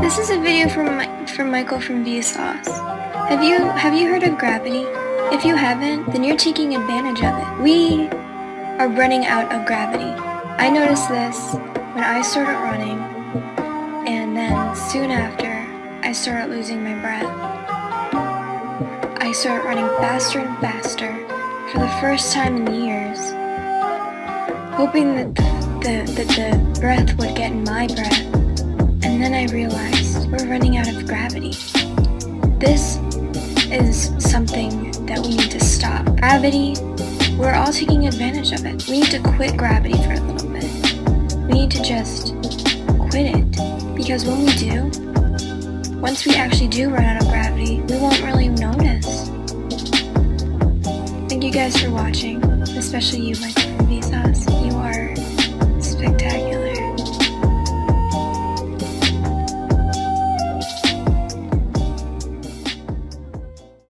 This is a video from from Michael from Vsauce. Have you have you heard of gravity? If you haven't, then you're taking advantage of it. We are running out of gravity. I noticed this when I started running, and then soon after, I started losing my breath. I started running faster and faster for the first time in years, hoping that the, that the breath would get in my breath. We're running out of gravity. This is something that we need to stop. Gravity, we're all taking advantage of it. We need to quit gravity for a little bit. We need to just quit it. Because when we do, once we actually do run out of gravity, we won't really notice. Thank you guys for watching, especially you, from Vsauce. You are